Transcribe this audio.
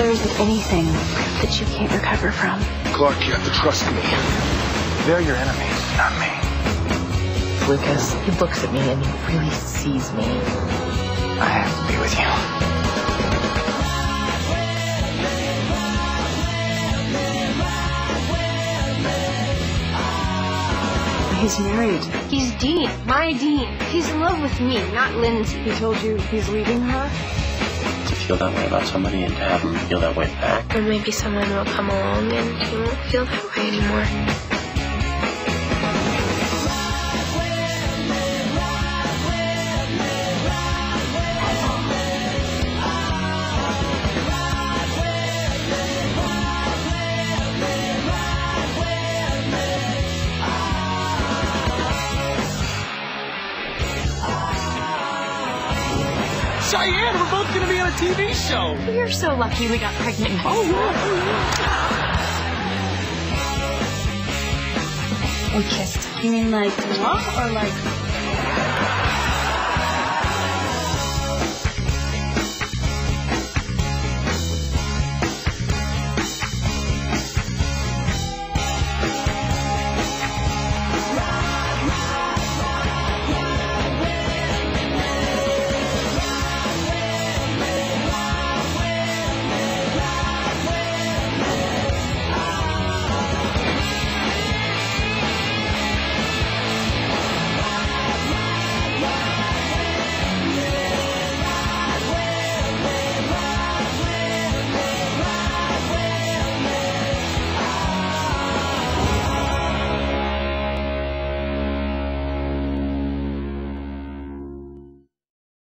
isn't anything that you can't recover from. Clark, you have to trust me. They're your enemies, not me. Lucas, he looks at me and he really sees me. I have to be with you. He's married. He's Dean, my Dean. He's in love with me, not Lindsay. He told you he's leaving her? Feel that way about somebody and to have them feel that way back. Or maybe someone will come along and he won't feel that way anymore. Cheyenne, we're both gonna be on a TV show. We're so lucky we got pregnant. Oh, oh yeah. We kissed. You mean like love or like